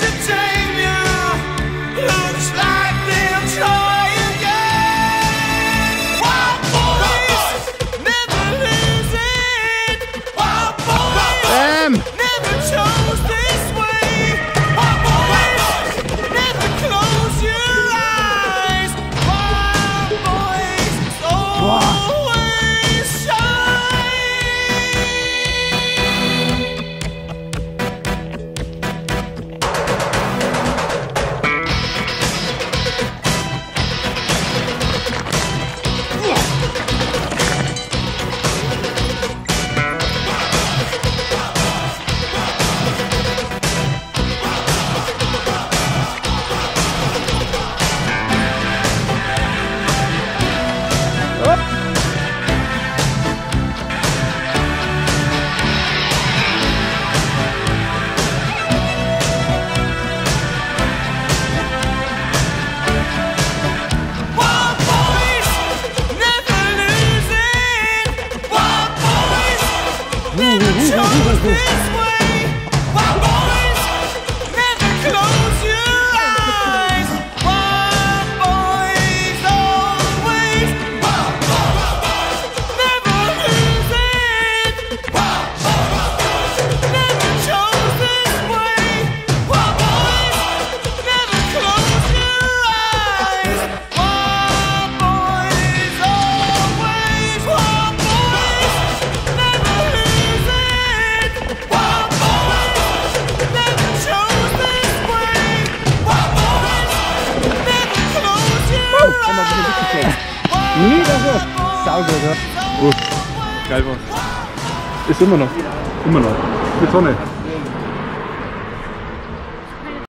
to change. this way. Saugut, ja. Gut. Geil war's. Ist immer noch. Immer noch. Mit Sonne.